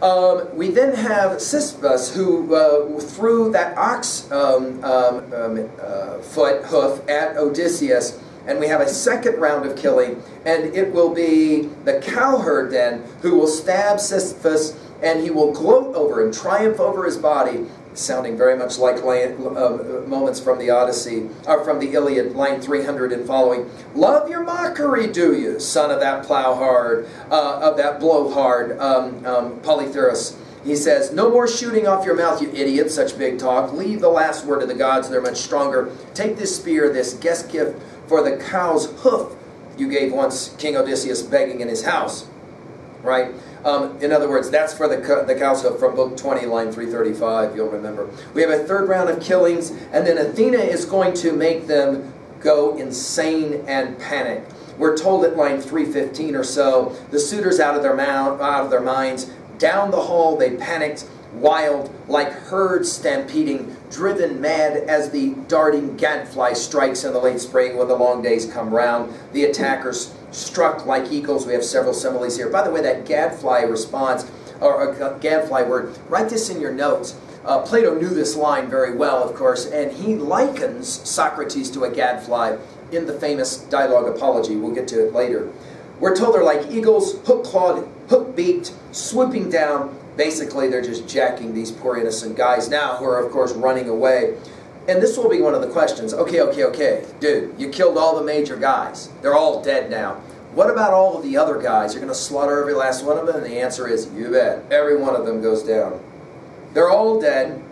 Um, we then have Ctesippus, who uh, threw that ox um, um, um, uh, foot hoof at Odysseus, and we have a second round of killing, and it will be the cowherd then who will stab Ctesippus, and he will gloat over and triumph over his body, sounding very much like uh, moments from the Odyssey, or from the Iliad, line 300 and following. Love your mockery, do you, son of that plow hard, uh, of that blowhard, um, um, Polytherses. He says, No more shooting off your mouth, you idiot, such big talk. Leave the last word to the gods, they're much stronger. Take this spear, this guest gift for the cow's hoof you gave once King Odysseus begging in his house. Right? Um, in other words, that's for the, the cow's from book 20, line 335, you'll remember. We have a third round of killings, and then Athena is going to make them go insane and panic. We're told at line 315 or so, the suitors out of their, out of their minds, down the hall they panicked, wild, like herds stampeding, driven mad as the darting gadfly strikes in the late spring when the long days come round. The attackers struck like eagles. We have several similes here. By the way, that gadfly response, or a gadfly word, write this in your notes. Uh, Plato knew this line very well, of course, and he likens Socrates to a gadfly in the famous dialogue Apology. We'll get to it later. We're told they're like eagles, hook-clawed, hook-beaked, swooping down. Basically, they're just jacking these poor innocent guys now who are, of course, running away. And this will be one of the questions. Okay, okay, okay. Dude, you killed all the major guys. They're all dead now. What about all of the other guys? You're going to slaughter every last one of them? And the answer is, you bet. Every one of them goes down. They're all dead,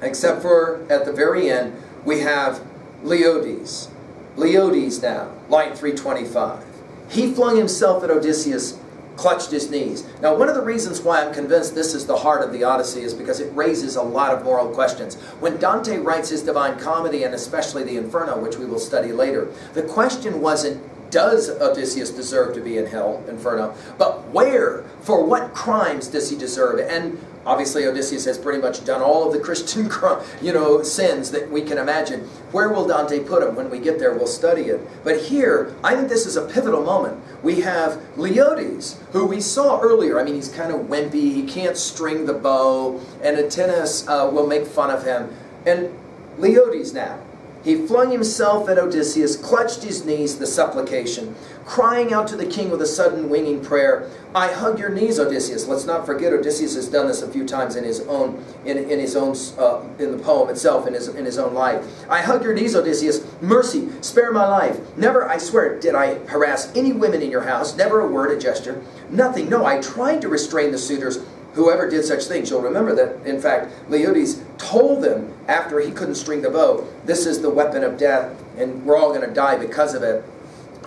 except for at the very end, we have Leodes. Leodes now, line 325. He flung himself at Odysseus clutched his knees. Now, one of the reasons why I'm convinced this is the heart of the Odyssey is because it raises a lot of moral questions. When Dante writes his Divine Comedy, and especially the Inferno, which we will study later, the question wasn't does Odysseus deserve to be in hell, Inferno, but where, for what crimes does he deserve? And Obviously, Odysseus has pretty much done all of the Christian, you know, sins that we can imagine. Where will Dante put him? When we get there, we'll study it. But here, I think this is a pivotal moment. We have Leodes, who we saw earlier. I mean, he's kind of wimpy. He can't string the bow, and Antinous uh, will make fun of him. And Leodes now, he flung himself at Odysseus, clutched his knees, the supplication, crying out to the king with a sudden winging prayer, I hug your knees, Odysseus. Let's not forget Odysseus has done this a few times in his own, in, in his own, uh, in the poem itself, in his, in his own life. I hug your knees, Odysseus. Mercy, spare my life. Never, I swear, did I harass any women in your house. Never a word, a gesture. Nothing. No, I tried to restrain the suitors whoever did such things. You'll remember that, in fact, Leodes told them after he couldn't string the bow, this is the weapon of death, and we're all going to die because of it.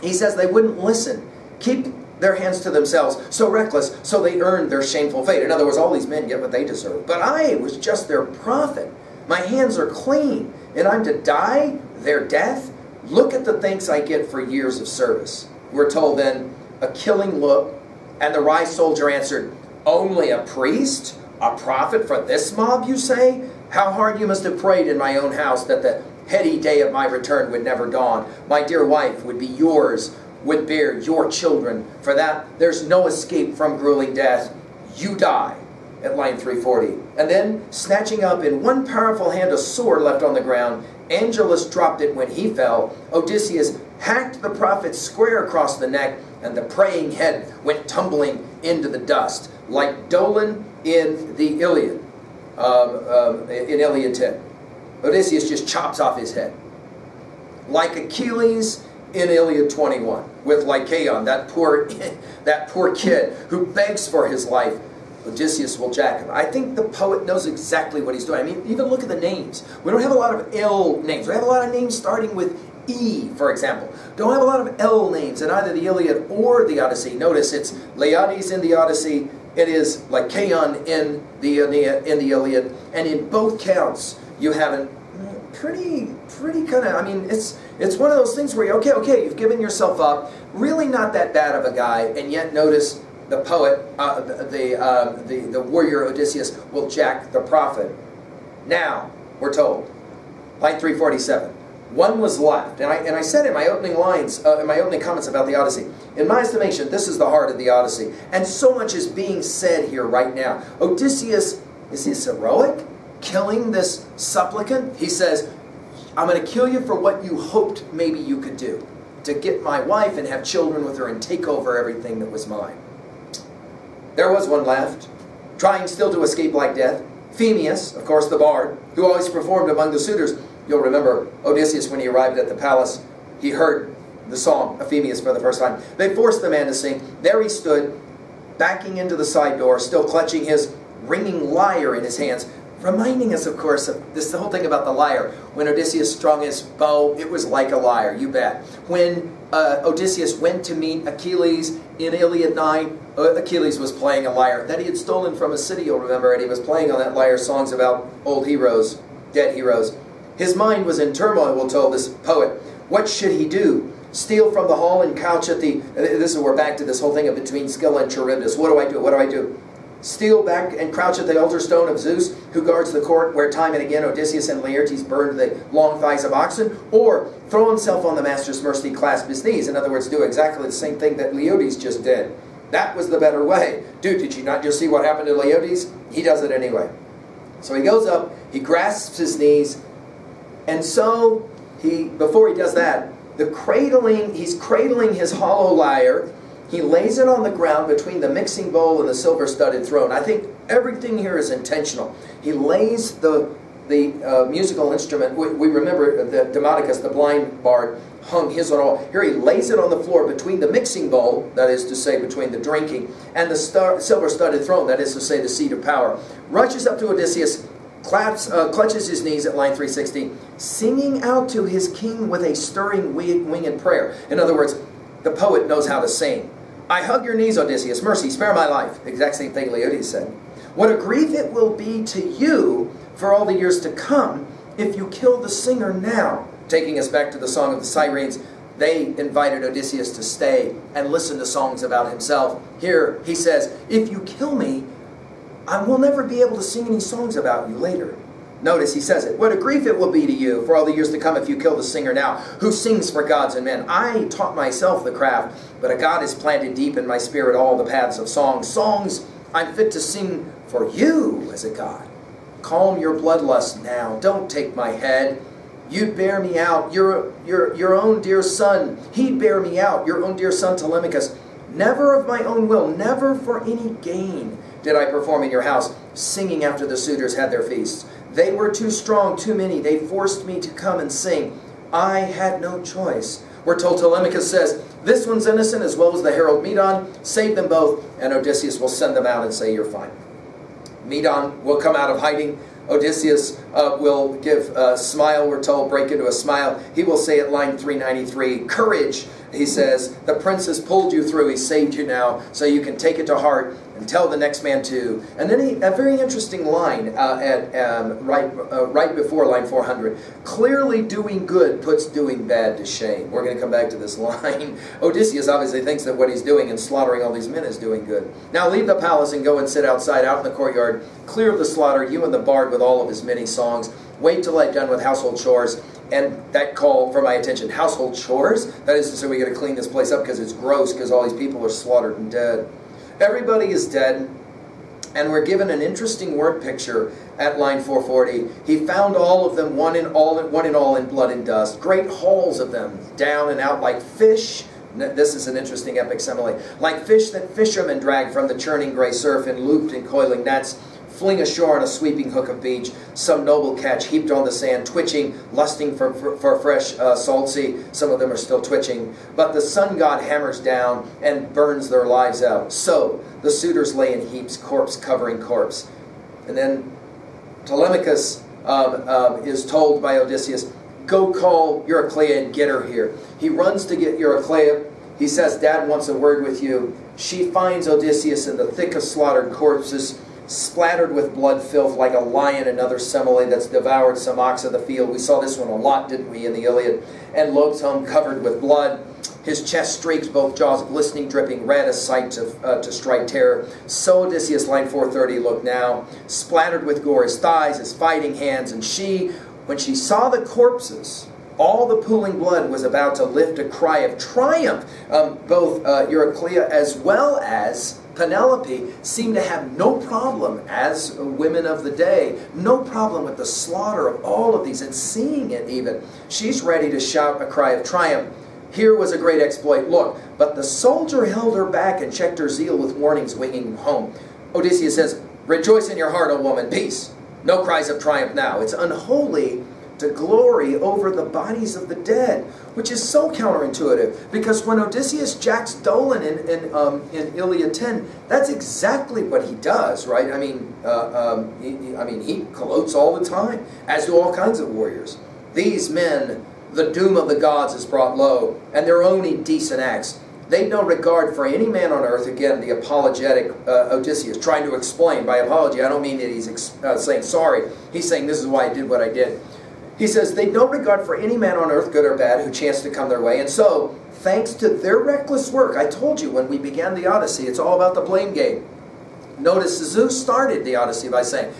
He says they wouldn't listen. Keep their hands to themselves, so reckless, so they earned their shameful fate. In other words, all these men get what they deserve. But I was just their prophet. My hands are clean, and I'm to die their death? Look at the thanks I get for years of service. We're told then, a killing look, and the wise soldier answered, only a priest? A prophet for this mob, you say? How hard you must have prayed in my own house that the heady day of my return would never dawn. My dear wife would be yours, would bear your children. For that, there's no escape from grueling death. You die at line 340. And then, snatching up in one powerful hand a sword left on the ground, Agelaus dropped it when he fell. Odysseus hacked the prophet square across the neck, and the praying head went tumbling into the dust like Dolon in the Iliad, um, um, in Iliad 10. Odysseus just chops off his head. Like Achilles in Iliad 21 with Lycaon, that poor, that poor kid who begs for his life. Odysseus will jack him. I think the poet knows exactly what he's doing. I mean, even look at the names. We don't have a lot of ill names. We have a lot of names starting with E, for example. Don't have a lot of L names in either the Iliad or the Odyssey. Notice it's Leodes in the Odyssey, it is Lycaon in the, in the Iliad, and in both counts you have a pretty, pretty kind of, I mean, it's, it's one of those things where, you, okay, okay, you've given yourself up, really not that bad of a guy, and yet notice the poet, uh, the, uh, the, the warrior Odysseus will jack the prophet. Now, we're told, line 347, One was left. And I, and I said in my opening lines, uh, in my opening comments about the Odyssey, in my estimation, this is the heart of the Odyssey. And so much is being said here right now. Odysseus, is he heroic? Killing this supplicant? He says, I'm going to kill you for what you hoped maybe you could do. To get my wife and have children with her and take over everything that was mine. There was one left, trying still to escape like death. Phemius, of course, the bard, who always performed among the suitors. You'll remember Odysseus when he arrived at the palace, he heard the song of Phemius for the first time. They forced the man to sing. There he stood, backing into the side door, still clutching his ringing lyre in his hands, reminding us, of course, of this the whole thing about the lyre. When Odysseus strung his bow, it was like a lyre, you bet. When uh, Odysseus went to meet Achilles in Iliad 9, uh, Achilles was playing a lyre that he had stolen from a city, you'll remember, and he was playing on that lyre songs about old heroes, dead heroes. His mind was in turmoil, we'll tell this poet. What should he do? Steal from the hall and couch at the. This is we're back to this whole thing of between Scylla and Charybdis. What do I do? What do I do? Steal back and crouch at the altar stone of Zeus, who guards the court where time and again Odysseus and Laertes burned the long thighs of oxen, or throw himself on the master's mercy, clasp his knees. In other words, do exactly the same thing that Leodes just did. That was the better way. Dude, did you not just see what happened to Leodes? He does it anyway. So he goes up, he grasps his knees, and so he before he does that, the cradling, he's cradling his hollow lyre he lays it on the ground between the mixing bowl and the silver studded throne. I think everything here is intentional. He lays the, the uh, musical instrument, we, we remember that Demodocus, the blind bard, hung his on all. Here he lays it on the floor between the mixing bowl, that is to say, between the drinking, and the star, silver studded throne, that is to say, the seat of power. Rushes up to Odysseus, claps, uh, clutches his knees at line 360, singing out to his king with a stirring winged prayer. In other words, the poet knows how to sing. I hug your knees, Odysseus. Mercy, spare my life. The exact same thing Leodes said. What a grief it will be to you for all the years to come if you kill the singer now. Taking us back to the Song of the Sirens, they invited Odysseus to stay and listen to songs about himself. Here he says, If you kill me, I will never be able to sing any songs about you later. Notice he says it. What a grief it will be to you for all the years to come if you kill the singer now, who sings for gods and men. I taught myself the craft, but a God has planted deep in my spirit all the paths of songs. Songs I'm fit to sing for you as a God. Calm your bloodlust now. Don't take my head. You'd bear me out. Your, your, your own dear son, he'd bear me out. Your own dear son Telemachus. Never of my own will, never for any gain did I perform in your house, singing after the suitors had their feasts. They were too strong, too many. They forced me to come and sing. I had no choice. We're told Telemachus says, This one's innocent as well as the herald Medon. Save them both, and Odysseus will send them out and say, You're fine. Medon will come out of hiding. Odysseus uh, will give a smile, we're told, break into a smile. He will say at line 393, Courage! He says, The prince has pulled you through. He saved you now, so you can take it to heart and tell the next man too. And then he, a very interesting line uh, at um, right uh, right before line 400. Clearly, doing good puts doing bad to shame. We're going to come back to this line. Odysseus obviously thinks that what he's doing and slaughtering all these men is doing good. Now leave the palace and go and sit outside, out in the courtyard. Clear of the slaughter, you and the bard with all of his many songs. Wait till I've done with household chores. And that call for my attention. Household chores? That is to say, we got to clean this place up because it's gross because all these people are slaughtered and dead. Everybody is dead. And we're given an interesting word picture at line 440. He found all of them, one in all, one in all, in blood and dust. Great halls of them, down and out like fish. This is an interesting epic simile. Like fish that fishermen drag from the churning gray surf in looped and coiling nets fling ashore on a sweeping hook of beach, some noble catch heaped on the sand, twitching, lusting for, for, for fresh uh, salt sea. Some of them are still twitching. But the sun god hammers down and burns their lives out. So the suitors lay in heaps, corpse covering corpse. And then Telemachus um, um, is told by Odysseus, Go call Eurycleia and get her here. He runs to get Eurycleia. He says, Dad wants a word with you. She finds Odysseus in the thick of slaughtered corpses splattered with blood filth like a lion, another simile that's devoured some ox of the field. We saw this one a lot, didn't we, in the Iliad? And lopes home covered with blood. His chest streaked, both jaws glistening, dripping red, a sight to, uh, to strike terror. So Odysseus, line 430, looked now, splattered with gore, his thighs, his fighting hands, and she, when she saw the corpses, all the pooling blood was about to lift a cry of triumph. Um, both uh, Euryclea as well as Penelope seemed to have no problem, as women of the day, no problem with the slaughter of all of these and seeing it even. She's ready to shout a cry of triumph. Here was a great exploit. Look, but the soldier held her back and checked her zeal with warnings winging home. Odysseus says, Rejoice in your heart, O woman, peace. No cries of triumph now. It's unholy to glory over the bodies of the dead, which is so counterintuitive. Because when Odysseus jacks Dolon in, in, um, in Iliad 10, that's exactly what he does, right? I mean, uh, um, he, I mean, he gloats all the time, as do all kinds of warriors. These men, the doom of the gods is brought low, and their own indecent acts. They've no regard for any man on earth. Again, the apologetic uh, Odysseus trying to explain. By apology, I don't mean that he's uh, saying sorry. He's saying this is why I did what I did. He says, they no regard for any man on earth, good or bad, who chanced to come their way. And so, thanks to their reckless work, I told you when we began the Odyssey, it's all about the blame game. Notice Zeus started the Odyssey by saying,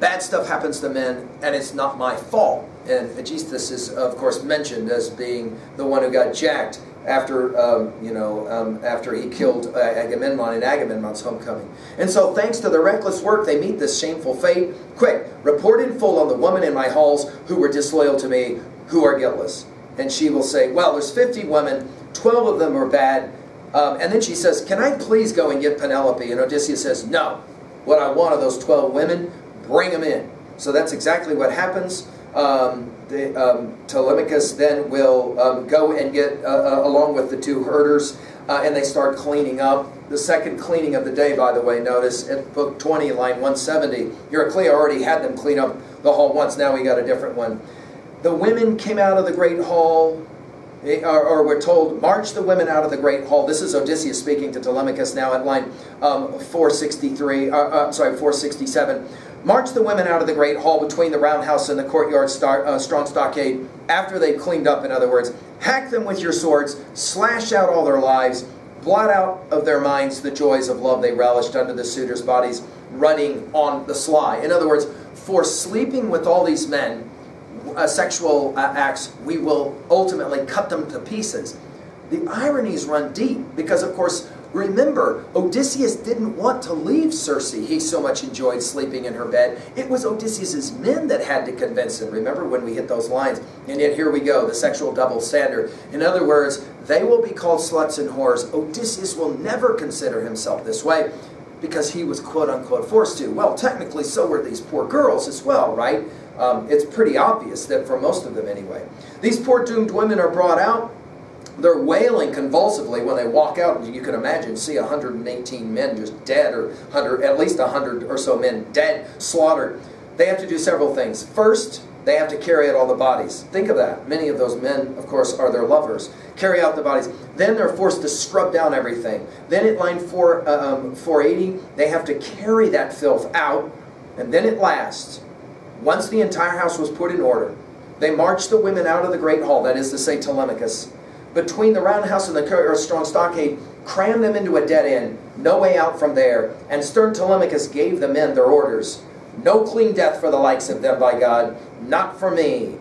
bad stuff happens to men, and it's not my fault. And Aegisthus is, of course, mentioned as being the one who got jacked after um, you know um, after he killed uh, Agamemnon in Agamemnon's homecoming. And so, thanks to their reckless work, they meet this shameful fate. Quick, report in full on the women in my halls who were disloyal to me, who are guiltless. And she will say, "Well, there's 50 women, 12 of them are bad." Um, and then she says, "Can I please go and get Penelope?" And Odysseus says, "No. What I want are those 12 women. Bring them in." So that's exactly what happens. Um, the, um, Telemachus then will um, go and get, uh, uh, along with the two herders, uh, and they start cleaning up. The second cleaning of the day, by the way, notice in book 20, line 170, Euryclea already had them clean up the hall once, now we got a different one. The women came out of the great hall, or, or we're told, march the women out of the great hall. This is Odysseus speaking to Telemachus now at line um, 463, uh, uh, sorry, 467. March the women out of the great hall between the roundhouse and the courtyard star, uh, strong stockade after they've cleaned up, in other words. Hack them with your swords, slash out all their lives, blot out of their minds the joys of love they relished under the suitors' bodies, running on the sly. In other words, for sleeping with all these men, uh, sexual uh, acts, we will ultimately cut them to pieces. The ironies run deep because, of course, Remember, Odysseus didn't want to leave Circe. He so much enjoyed sleeping in her bed. It was Odysseus's men that had to convince him. Remember when we hit those lines? And yet here we go, the sexual double standard. In other words, they will be called sluts and whores. Odysseus will never consider himself this way because he was quote unquote forced to. Well, technically, so were these poor girls as well, right? Um, it's pretty obvious that for most of them anyway. These poor doomed women are brought out they're wailing convulsively when they walk out. You can imagine, see 118 men just dead, or 100, at least 100 or so men dead, slaughtered. They have to do several things. First, they have to carry out all the bodies. Think of that. Many of those men, of course, are their lovers. Carry out the bodies. Then they're forced to scrub down everything. Then at line four, uh, um, 480, they have to carry that filth out. And then at last, once the entire house was put in order, they marched the women out of the great hall, that is to say, Telemachus, between the roundhouse and the strong stockade, crammed them into a dead end, no way out from there. And stern Telemachus gave the men their orders. No clean death for the likes of them, by God, not for me.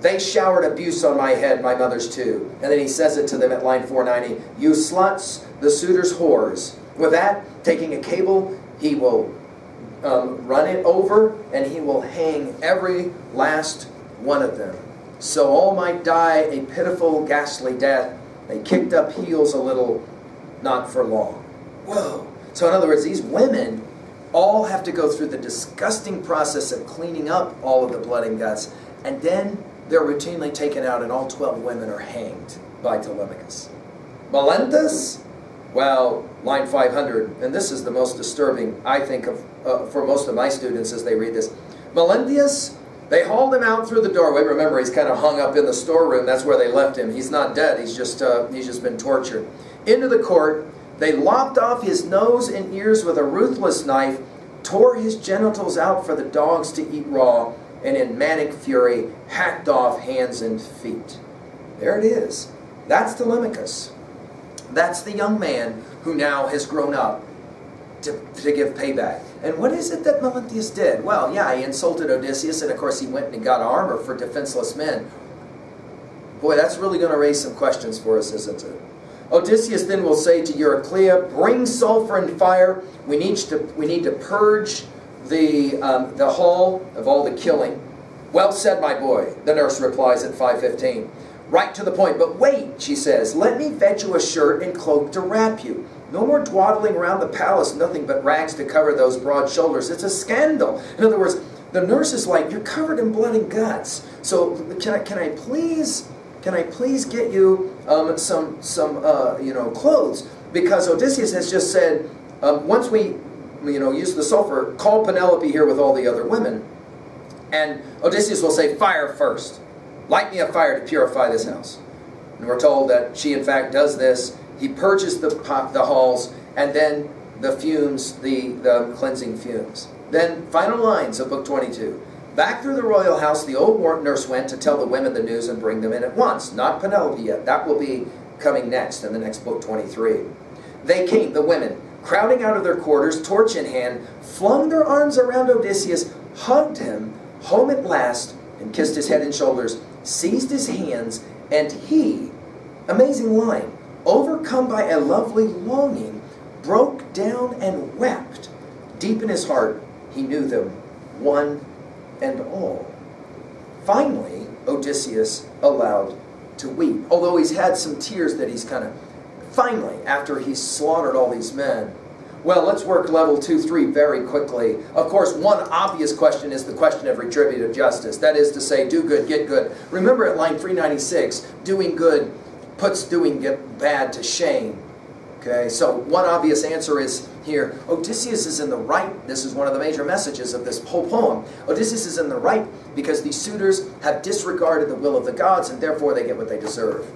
They showered abuse on my head, my mother's too. And then he says it to them at line 490, You sluts, the suitors' whores. With that, taking a cable, he will um, run it over and he will hang every last one of them so all might die a pitiful, ghastly death. They kicked up heels a little, not for long. Whoa. So, in other words, these women all have to go through the disgusting process of cleaning up all of the blood and guts, and then they're routinely taken out, and all 12 women are hanged by Telemachus. Melanthius? Well, line 500, and this is the most disturbing, I think, of, uh, for most of my students as they read this. Melanthius they hauled him out through the doorway. Remember, he's kind of hung up in the storeroom. That's where they left him. He's not dead. He's just, uh, he's just been tortured. Into the court, they lopped off his nose and ears with a ruthless knife, tore his genitals out for the dogs to eat raw, and in manic fury, hacked off hands and feet. There it is. That's Telemachus. That's the young man who now has grown up to, to give payback. And what is it that Melanthius did? Well, yeah, he insulted Odysseus, and of course he went and got armor for defenseless men. Boy, that's really going to raise some questions for us, isn't it? Odysseus then will say to Euryclea, bring sulfur and fire. We need to, we need to purge the, um, the hall of all the killing. Well said, my boy, the nurse replies at 5.15. Right to the point, but wait, she says, let me fetch you a shirt and cloak to wrap you. No more dwaddling around the palace, nothing but rags to cover those broad shoulders. It's a scandal. In other words, the nurse is like, you're covered in blood and guts. So can I, can I please, can I please get you um, some, some uh, you know, clothes? Because Odysseus has just said, um, once we, you know, use the sulfur, call Penelope here with all the other women. And Odysseus will say, fire first. Light me a fire to purify this house. And we're told that she, in fact, does this. He purges the, the halls, and then the fumes, the, the cleansing fumes. Then, final lines of Book 22. Back through the royal house, the old nurse went to tell the women the news and bring them in at once. Not Penelope yet. That will be coming next in the next book 23. They came, the women, crowding out of their quarters, torch in hand, flung their arms around Odysseus, hugged him, home at last, and kissed his head and shoulders, seized his hands, and he, amazing line, overcome by a lovely longing, broke down and wept. Deep in his heart, he knew them, one and all. Finally, Odysseus allowed to weep, although he's had some tears that he's kind of, finally, after he's slaughtered all these men, well, let's work level 2, 3 very quickly. Of course, one obvious question is the question of retributive justice. That is to say, do good, get good. Remember at line 396, doing good puts doing bad to shame. Okay, so one obvious answer is here, Odysseus is in the right. This is one of the major messages of this whole poem. Odysseus is in the right because these suitors have disregarded the will of the gods and therefore they get what they deserve.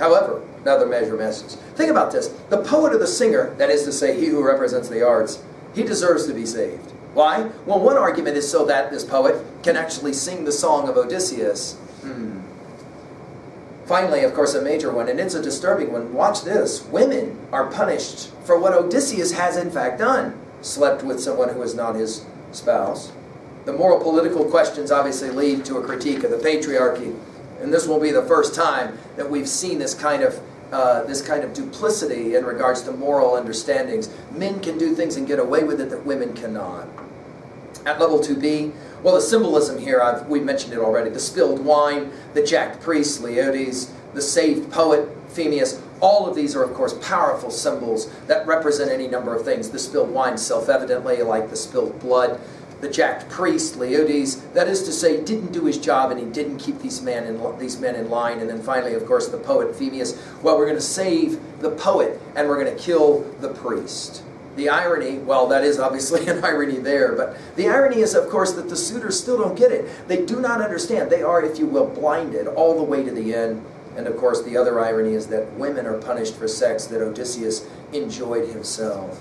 However, another measure message. Think about this. The poet or the singer, that is to say, he who represents the arts, he deserves to be saved. Why? Well, one argument is so that this poet can actually sing the song of Odysseus. Finally, of course, a major one, and it's a disturbing one. Watch this. Women are punished for what Odysseus has in fact done. Slept with someone who is not his spouse. The moral political questions obviously lead to a critique of the patriarchy and this will be the first time that we've seen this kind of uh, this kind of duplicity in regards to moral understandings. Men can do things and get away with it that women cannot. At level 2b, well, the symbolism here, I've, we mentioned it already. The spilled wine, the jacked priest, Leodes, the saved poet, Phemius, all of these are, of course, powerful symbols that represent any number of things. The spilled wine, self-evidently, like the spilled blood the jacked priest, Leodes, that is to say, didn't do his job and he didn't keep these men in, these men in line. And then finally, of course, the poet Phemius, well, we're going to save the poet and we're going to kill the priest. The irony, well, that is obviously an irony there, but the irony is, of course, that the suitors still don't get it. They do not understand. They are, if you will, blinded all the way to the end. And of course, the other irony is that women are punished for sex that Odysseus enjoyed himself.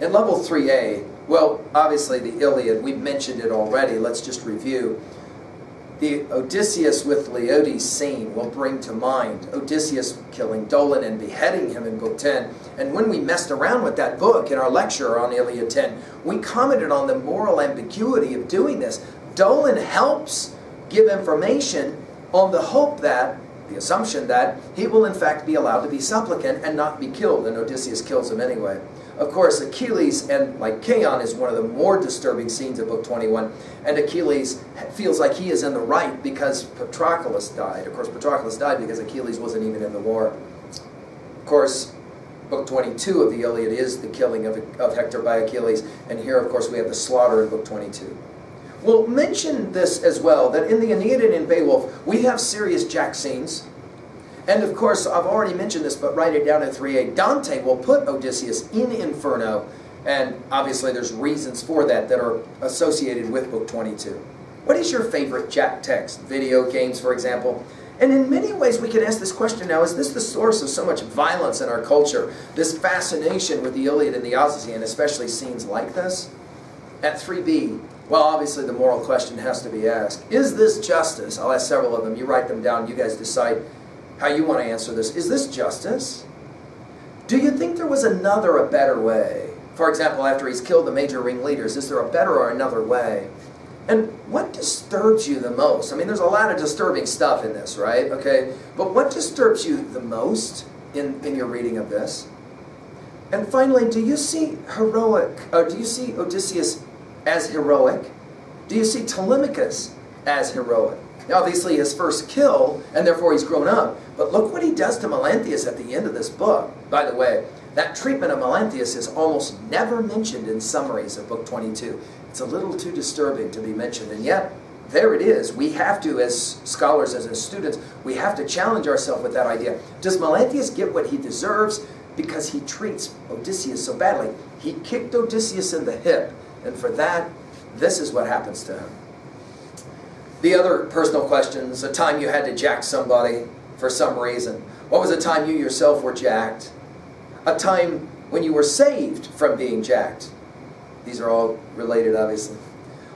In level 3a, well, obviously the Iliad, we've mentioned it already. Let's just review. The Odysseus with Leodes scene will bring to mind Odysseus killing Dolon and beheading him in Book 10. And when we messed around with that book in our lecture on Iliad 10, we commented on the moral ambiguity of doing this. Dolon helps give information on the hope that, the assumption that, he will in fact be allowed to be supplicant and not be killed, and Odysseus kills him anyway. Of course, Achilles and Lycaon is one of the more disturbing scenes of Book 21. And Achilles feels like he is in the right because Patroclus died. Of course, Patroclus died because Achilles wasn't even in the war. Of course, Book 22 of the Iliad is the killing of, of Hector by Achilles. And here, of course, we have the slaughter in Book 22. We'll mention this as well, that in the Aeneid and in Beowulf, we have serious jack scenes and of course, I've already mentioned this, but write it down in 3a. Dante will put Odysseus in Inferno, and obviously there's reasons for that that are associated with Book 22. What is your favorite Jack text? Video games, for example. And in many ways, we can ask this question now, is this the source of so much violence in our culture? This fascination with the Iliad and the Odyssey, and especially scenes like this? At 3b, well, obviously the moral question has to be asked. Is this justice? I'll ask several of them. You write them down. You guys decide how you want to answer this. Is this justice? Do you think there was another, a better way? For example, after he's killed the major ringleaders, is there a better or another way? And what disturbs you the most? I mean, there's a lot of disturbing stuff in this, right? Okay, but what disturbs you the most in, in your reading of this? And finally, do you see heroic, or do you see Odysseus as heroic? Do you see Telemachus as heroic? Obviously, his first kill, and therefore he's grown up. But look what he does to Melanthius at the end of this book. By the way, that treatment of Melanthius is almost never mentioned in summaries of Book 22. It's a little too disturbing to be mentioned, and yet there it is. We have to, as scholars, as, as students, we have to challenge ourselves with that idea. Does Melanthius get what he deserves because he treats Odysseus so badly? He kicked Odysseus in the hip, and for that, this is what happens to him. The other personal questions, a time you had to jack somebody for some reason. What was a time you yourself were jacked? A time when you were saved from being jacked. These are all related, obviously.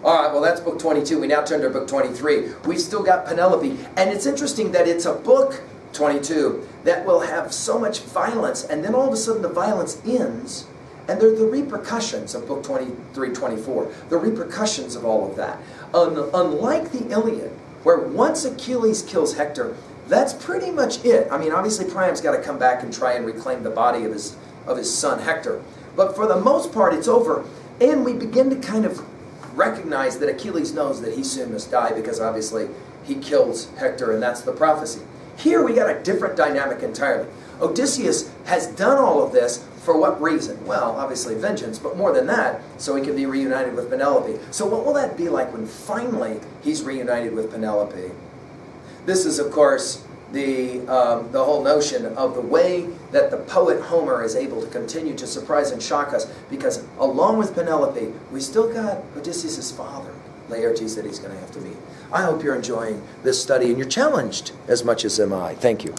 All right, well, that's book 22. We now turn to book 23. We've still got Penelope. And it's interesting that it's a book, 22, that will have so much violence, and then all of a sudden the violence ends and they're the repercussions of Book 23, 24, the repercussions of all of that. Un unlike the Iliad, where once Achilles kills Hector, that's pretty much it. I mean, obviously Priam's got to come back and try and reclaim the body of his, of his son Hector. But for the most part, it's over. And we begin to kind of recognize that Achilles knows that he soon must die because obviously he kills Hector and that's the prophecy. Here we got a different dynamic entirely. Odysseus has done all of this for what reason? Well, obviously vengeance, but more than that, so he can be reunited with Penelope. So what will that be like when finally he's reunited with Penelope? This is, of course, the, um, the whole notion of the way that the poet Homer is able to continue to surprise and shock us, because along with Penelope, we still got Odysseus' father, Laertes, that he's going to have to meet. I hope you're enjoying this study and you're challenged as much as am I. Thank you.